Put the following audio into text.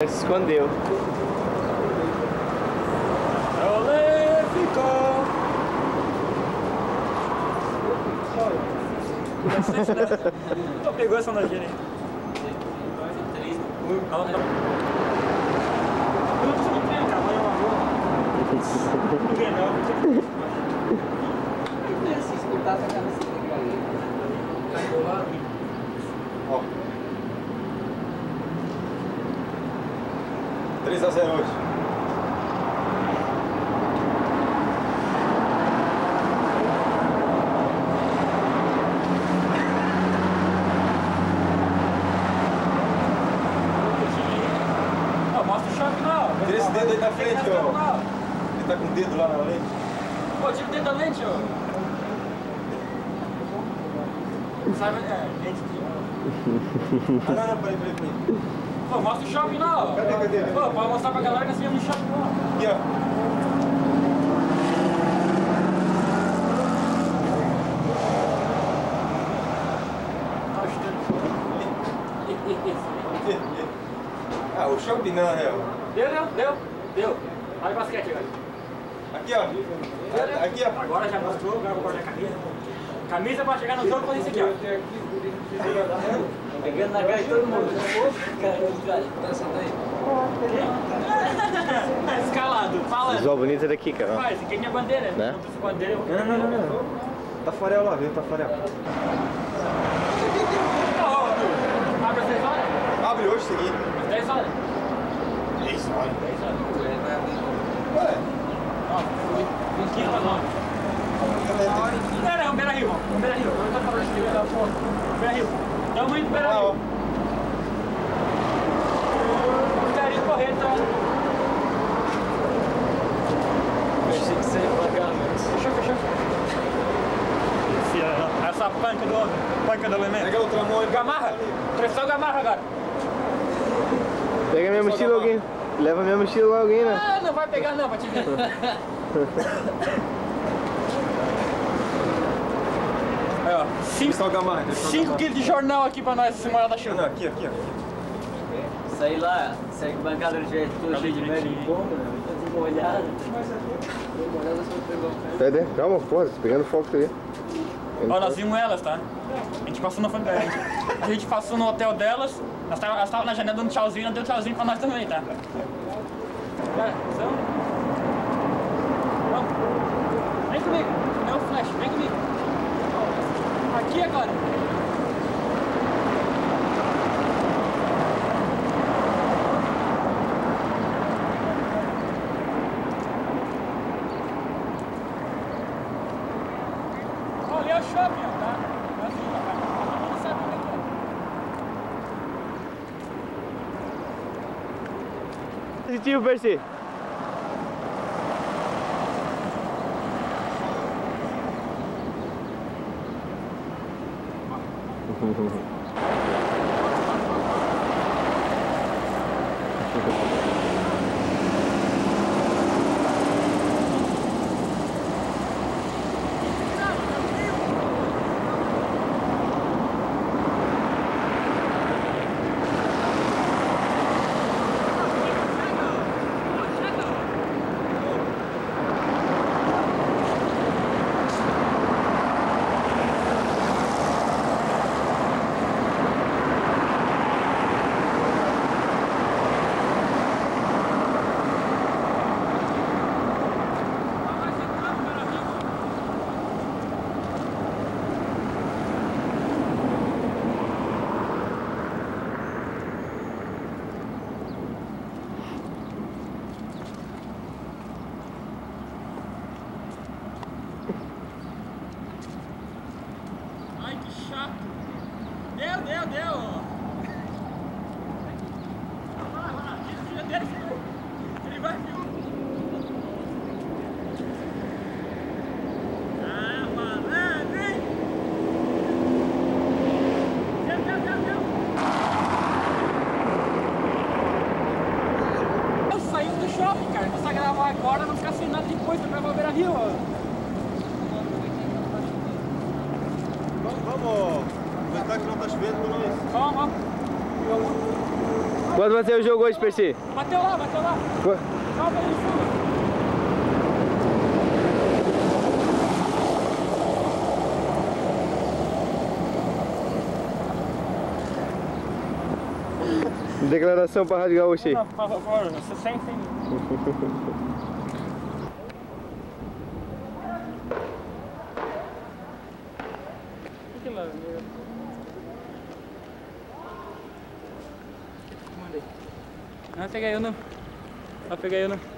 Se escondeu. Olê, ficou. Só pegou essa nojinha aí. Ela tá- Eu não tenho, cara, mas eu vou. Não ganha não. Ó. 3 a 0 hoje. Ó, mostra o choque não. Tira esse dedo aí da frente, ó. não. Ele tá com o dedo lá na lente. Pô, tira o dedo da lente, ó. Sai, é, lente de... Ah, não, não, peraí, peraí, peraí. Pô, mostra o shopping não. Cadê, cadê? Pô, pode mostrar pra galera que nós viemos no shopping não. Aqui, ó. Ah, o shopping não, né? ó. Deu, deu, deu, deu. Olha o basquete agora. Aqui, ó. Aqui, ó. Agora já mostrou, agora eu vou guardar a camisa. Camisa pra chegar no jogo com isso aqui, ó. Pegando na cara de todo mundo. Cara, tá sentado aí. Escalado, fala. Visual bonito é daqui, cara. Faz, quem é bandeira? Né? Bandeira. Não, não, não, não. Tafarel lá, viu? Tafarel. Ó, ó. Abre às 10 horas? Abre hoje, seguinte. Às 10 horas. Isso, olha. 10 horas. Ué. Ó, 15 para 9. Não, não, Beira Rio, ó. Beira Rio. Eu não tô falando de Beira Rio. Tamo indo correr, tá? Que você ia pagar, mas... Fechou, fechou. Esse, essa panca do homem, panca do elemento. Pega a outra mão aí. Gamarra, pressão Gamarra agora. Pega minha mochila alguém. Leva minha mochila alguém, né? Ah, não vai pegar não, vai te ver. Aí, ó, 5 Só o gamarra. quilos de jornal aqui pra nós, essa moeda da Não, chuva. aqui, aqui, aqui. Sei lá, segue bancada já é todo cheio de merda em pomba, né? Tá tudo molhado. Deu uma olhada só pegou o pé. Pera, calma, porra, tá pegando fogo aí. Ó, nós vimos elas, tá? A gente passou no, a gente, a gente passou no hotel delas, elas estavam na janela dando tchauzinho, ela deu tchauzinho pra nós também, tá? Cara, são... Aqui agora. Ali é o shopping, tá? Todo mundo sabe onde é que é. Positivo, Percy. Ai, que chato. Deu, deu, deu. Vai lá, vai lá. Tira dele, filho. Ele vai, filho. Ah, malandro, hein? Deu, deu, deu, deu. Eu saí do shopping, cara. Começar a gravar agora, não ficar sem nada depois pra gravar o Beira Rio. Vamos, vamos aproveitar que não tá chovendo nós. Vamos, vamos. Quanto vai ser o jogo hoje, Percy? Bateu lá, bateu lá. Qu- Declaração pra Rádio Gaúcha aí. Não, por favor, você? Mandei. Não, peguei eu não. Não, peguei eu não.